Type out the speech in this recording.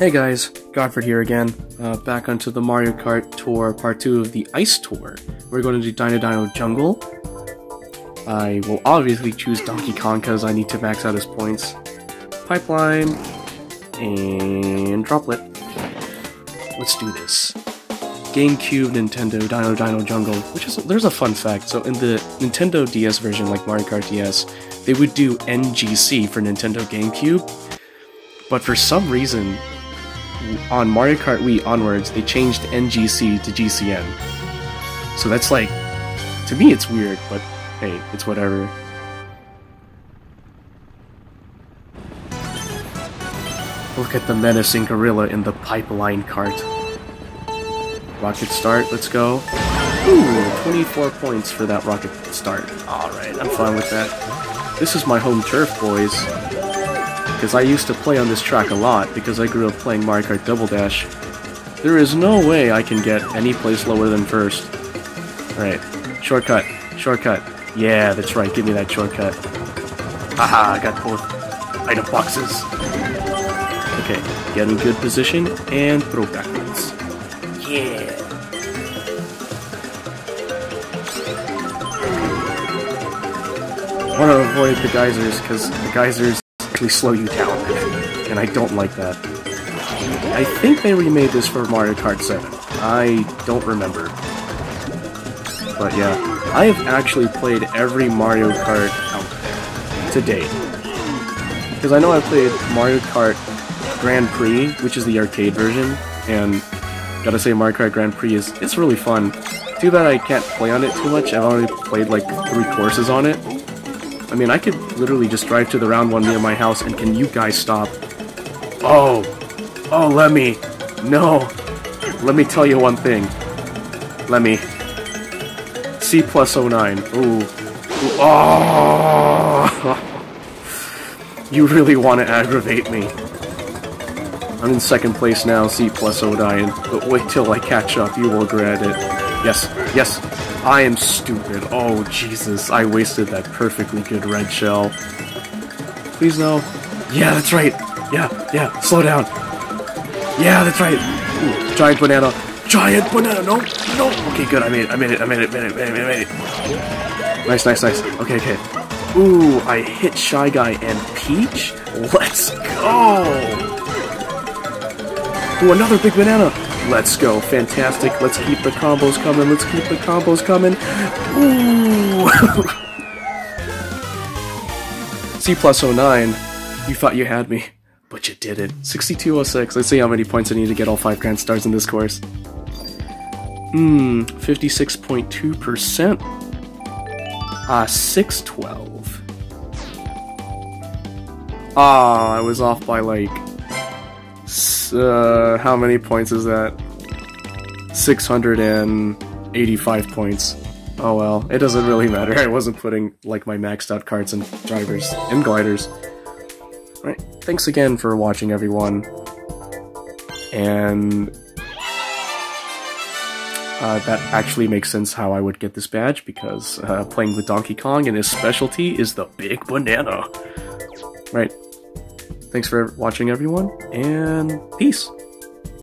Hey guys, Godford here again, uh, back onto the Mario Kart Tour Part 2 of the Ice Tour. We're going to do Dino Dino Jungle. I will obviously choose Donkey Kong because I need to max out his points. Pipeline, and Droplet. Let's do this. GameCube, Nintendo, Dino Dino Jungle, which is, there's a fun fact. So in the Nintendo DS version, like Mario Kart DS, they would do NGC for Nintendo GameCube, but for some reason, on Mario Kart Wii onwards, they changed NGC to GCN. So that's like, to me it's weird, but hey, it's whatever. Look at the menacing gorilla in the pipeline cart. Rocket start, let's go. Ooh, 24 points for that rocket start. Alright, I'm fine with that. This is my home turf, boys. Because I used to play on this track a lot, because I grew up playing Mario Kart Double Dash. There is no way I can get any place lower than first. Alright, shortcut, shortcut. Yeah, that's right, give me that shortcut. Haha, I got both item boxes. Okay, get in good position, and throw backwards. Yeah! I want to avoid the geysers, because the geysers actually slow you down, and I don't like that. I think they remade this for Mario Kart 7. I don't remember. But yeah, I have actually played every Mario Kart out there to date. Because I know I've played Mario Kart Grand Prix, which is the arcade version, and gotta say Mario Kart Grand Prix is it's really fun. Too bad I can't play on it too much, I've only played like three courses on it. I mean, I could literally just drive to the round one near my house, and can you guys stop? Oh! Oh, let me! No! Let me tell you one thing. Let me. C plus 09. Ooh. Ooh. Oh! you really want to aggravate me. I'm in second place now, C plus 09, but wait till I catch up, you will regret it. Yes, yes, I am stupid. Oh, Jesus, I wasted that perfectly good red shell. Please no. Yeah, that's right. Yeah, yeah, slow down. Yeah, that's right. Ooh, giant banana. Giant banana. No, no. Okay, good. I made it. I made it. I made it. Made it. Made it. Made it. Nice, nice, nice. Okay, okay. Ooh, I hit Shy Guy and Peach. Let's go. Ooh, another big banana. Let's go. Fantastic. Let's keep the combos coming. Let's keep the combos coming. Ooh. C plus 09. You thought you had me, but you didn't. 6206. Let's see how many points I need to get all 5 grand stars in this course. Hmm, 56.2%. Ah, 612. Ah, I was off by like uh, how many points is that? 685 points. Oh well, it doesn't really matter. I wasn't putting like my maxed out carts and drivers and gliders. Alright, thanks again for watching everyone. And uh, that actually makes sense how I would get this badge because uh, playing with Donkey Kong and his specialty is the big banana. Right. Thanks for watching, everyone, and peace.